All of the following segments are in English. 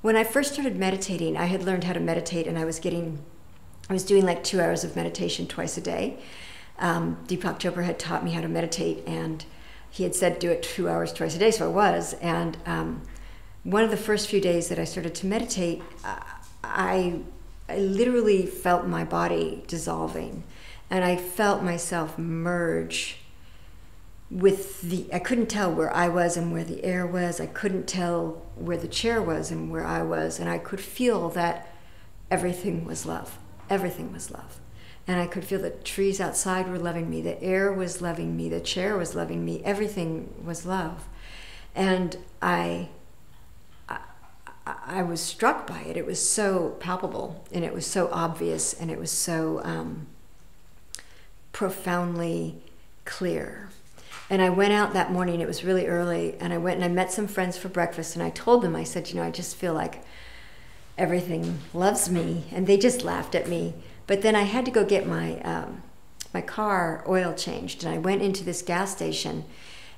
When I first started meditating, I had learned how to meditate and I was getting, I was doing like two hours of meditation twice a day. Um, Deepak Chopra had taught me how to meditate and he had said do it two hours twice a day, so I was. And um, one of the first few days that I started to meditate, I, I literally felt my body dissolving and I felt myself merge with the I couldn't tell where I was and where the air was. I couldn't tell where the chair was and where I was, and I could feel that everything was love. Everything was love. And I could feel the trees outside were loving me, the air was loving me, the chair was loving me, everything was love. And I I, I was struck by it. It was so palpable and it was so obvious and it was so um, profoundly clear. And I went out that morning, it was really early, and I went and I met some friends for breakfast, and I told them, I said, you know, I just feel like everything loves me. And they just laughed at me. But then I had to go get my, um, my car oil changed, and I went into this gas station.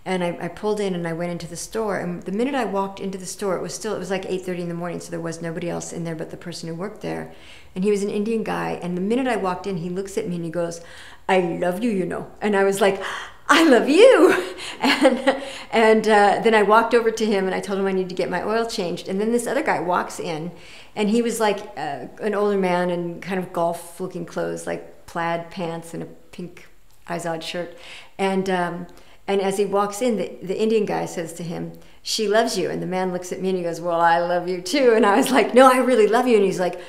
And I, I, pulled in and I went into the store. And the minute I walked into the store, it was still, it was like 8.30 in the morning, so there was nobody else in there but the person who worked there. And he was an Indian guy. And the minute I walked in, he looks at me and he goes, I love you, you know. And I was like, I love you. And, and uh, then I walked over to him and I told him I need to get my oil changed. And then this other guy walks in and he was like uh, an older man in kind of golf looking clothes, like plaid pants and a pink Izod shirt. And, um, and as he walks in, the, the Indian guy says to him, She loves you. And the man looks at me and he goes, Well, I love you too. And I was like, No, I really love you. And he's like,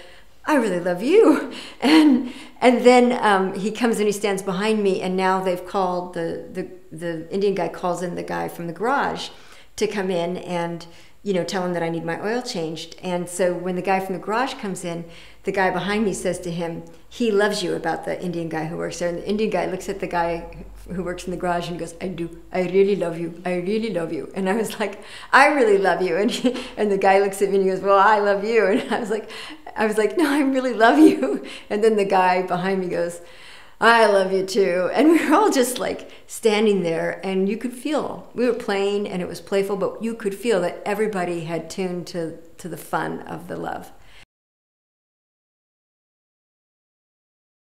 I really love you. And and then um, he comes and he stands behind me, and now they've called the, the the Indian guy calls in the guy from the garage to come in and you know tell him that I need my oil changed. And so when the guy from the garage comes in, the guy behind me says to him, "He loves you." About the Indian guy who works there, and the Indian guy looks at the guy who works in the garage and goes, "I do. I really love you. I really love you." And I was like, "I really love you." And he, and the guy looks at me and he goes, "Well, I love you." And I was like, I was like, no, I really love you. And then the guy behind me goes, I love you too. And we were all just like standing there, and you could feel we were playing and it was playful, but you could feel that everybody had tuned to, to the fun of the love.